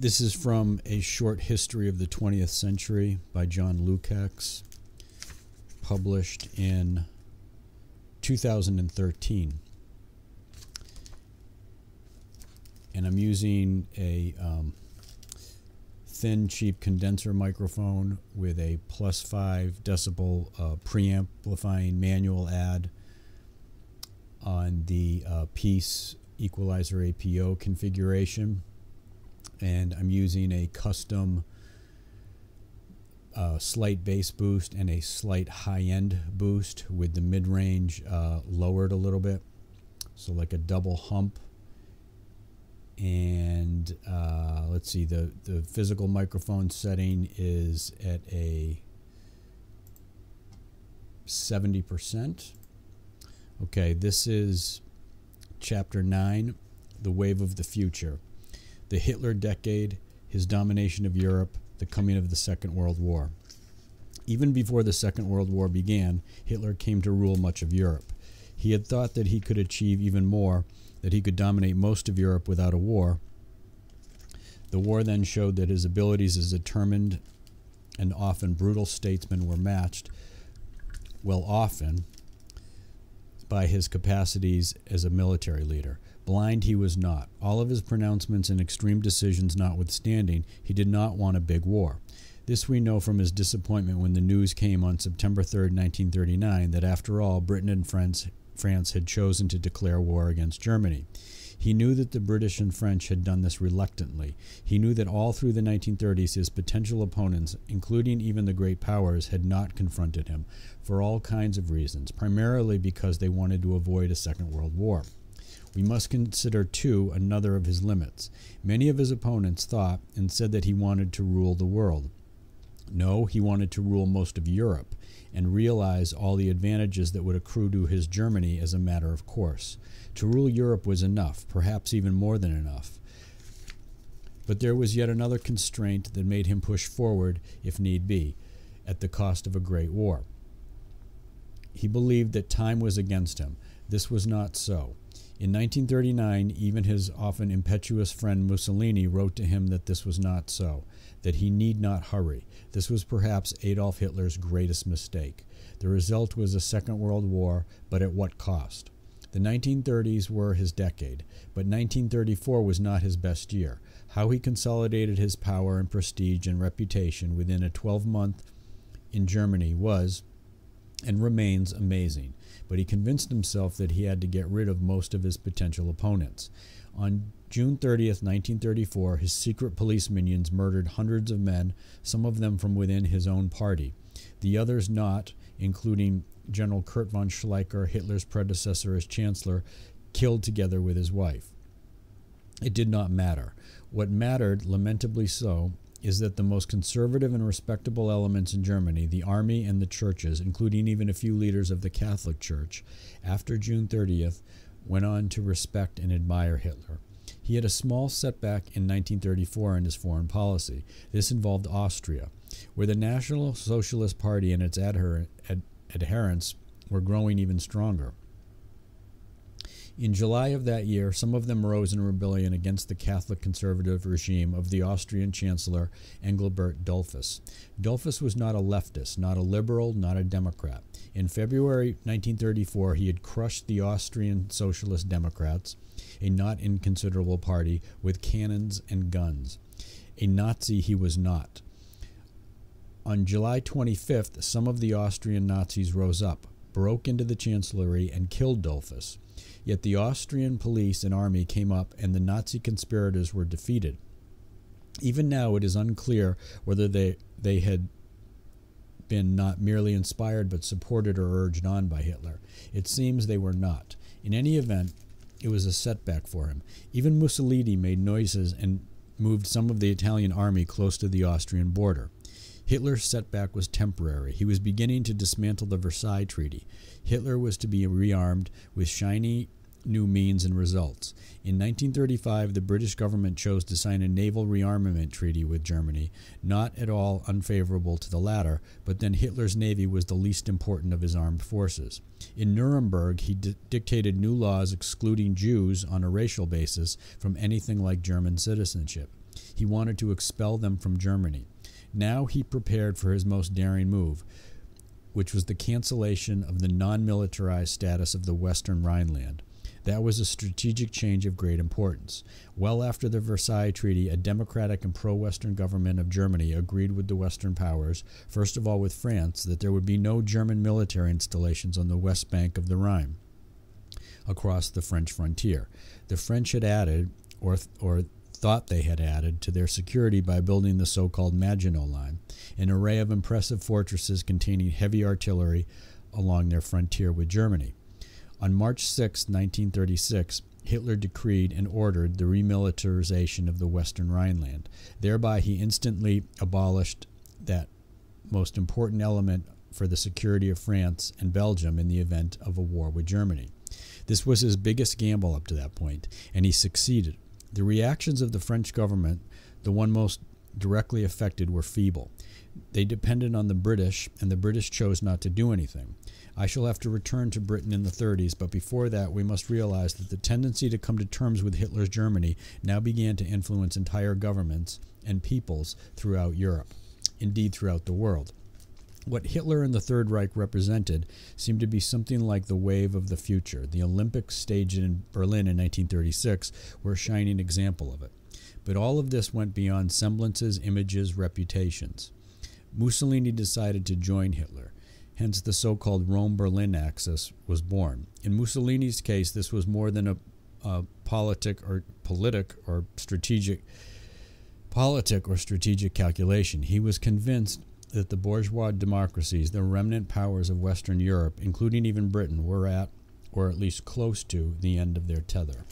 this is from A Short History of the 20th Century by John Lukács, published in 2013. And I'm using a um, thin, cheap condenser microphone with a plus 5 decibel uh, preamplifying manual add on the uh, Peace equalizer APO configuration. And I'm using a custom uh, slight bass boost and a slight high end boost with the mid range uh, lowered a little bit. So, like a double hump. And uh, let's see, the, the physical microphone setting is at a 70%. Okay, this is chapter 9 The Wave of the Future. The Hitler Decade, His Domination of Europe, the Coming of the Second World War. Even before the Second World War began, Hitler came to rule much of Europe. He had thought that he could achieve even more, that he could dominate most of Europe without a war. The war then showed that his abilities as a determined and often brutal statesman were matched, well, often, by his capacities as a military leader. Blind he was not. All of his pronouncements and extreme decisions notwithstanding, he did not want a big war. This we know from his disappointment when the news came on September 3, 1939, that after all, Britain and France, France had chosen to declare war against Germany. He knew that the British and French had done this reluctantly. He knew that all through the 1930s his potential opponents, including even the great powers, had not confronted him, for all kinds of reasons, primarily because they wanted to avoid a Second World War. We must consider, too, another of his limits. Many of his opponents thought and said that he wanted to rule the world. No, he wanted to rule most of Europe and realize all the advantages that would accrue to his Germany as a matter of course. To rule Europe was enough, perhaps even more than enough. But there was yet another constraint that made him push forward, if need be, at the cost of a great war. He believed that time was against him. This was not so. In 1939, even his often impetuous friend Mussolini wrote to him that this was not so, that he need not hurry. This was perhaps Adolf Hitler's greatest mistake. The result was a Second World War, but at what cost? The 1930s were his decade, but 1934 was not his best year. How he consolidated his power and prestige and reputation within a 12 month in Germany was and remains amazing, but he convinced himself that he had to get rid of most of his potential opponents. On June 30th, 1934, his secret police minions murdered hundreds of men, some of them from within his own party, the others not, including General Kurt von Schleicher, Hitler's predecessor as chancellor, killed together with his wife. It did not matter. What mattered, lamentably so, is that the most conservative and respectable elements in Germany, the army and the churches, including even a few leaders of the Catholic Church, after June 30th, went on to respect and admire Hitler. He had a small setback in 1934 in his foreign policy. This involved Austria, where the National Socialist Party and its adher- ad- adherents were growing even stronger. In July of that year, some of them rose in rebellion against the Catholic conservative regime of the Austrian Chancellor Engelbert Dollfuss. Dollfuss was not a leftist, not a liberal, not a Democrat. In February 1934, he had crushed the Austrian Socialist Democrats, a not inconsiderable party, with cannons and guns. A Nazi he was not. On July 25th, some of the Austrian Nazis rose up, broke into the chancellery, and killed Dollfuss. Yet the Austrian police and army came up, and the Nazi conspirators were defeated. Even now, it is unclear whether they, they had been not merely inspired but supported or urged on by Hitler. It seems they were not. In any event, it was a setback for him. Even Mussolini made noises and moved some of the Italian army close to the Austrian border. Hitler's setback was temporary. He was beginning to dismantle the Versailles Treaty. Hitler was to be rearmed with shiny new means and results. In 1935, the British government chose to sign a naval rearmament treaty with Germany, not at all unfavorable to the latter, but then Hitler's navy was the least important of his armed forces. In Nuremberg, he di- dictated new laws excluding Jews on a racial basis from anything like German citizenship. He wanted to expel them from Germany. Now he prepared for his most daring move, which was the cancellation of the non militarized status of the Western Rhineland. That was a strategic change of great importance. Well after the Versailles Treaty, a democratic and pro Western government of Germany agreed with the Western powers, first of all with France, that there would be no German military installations on the west bank of the Rhine across the French frontier. The French had added, or, or thought they had added, to their security by building the so called Maginot Line, an array of impressive fortresses containing heavy artillery along their frontier with Germany. On March 6, 1936, Hitler decreed and ordered the remilitarization of the Western Rhineland. Thereby, he instantly abolished that most important element for the security of France and Belgium in the event of a war with Germany. This was his biggest gamble up to that point, and he succeeded. The reactions of the French government, the one most directly affected, were feeble. They depended on the British, and the British chose not to do anything. I shall have to return to Britain in the 30s, but before that, we must realize that the tendency to come to terms with Hitler's Germany now began to influence entire governments and peoples throughout Europe, indeed, throughout the world. What Hitler and the Third Reich represented seemed to be something like the wave of the future. The Olympics staged in Berlin in 1936 were a shining example of it. But all of this went beyond semblances, images, reputations. Mussolini decided to join Hitler. Hence, the so called Rome Berlin axis was born. In Mussolini's case, this was more than a, a politic or politic or strategic politic or strategic calculation. He was convinced that the bourgeois democracies, the remnant powers of Western Europe, including even Britain, were at, or at least close to, the end of their tether.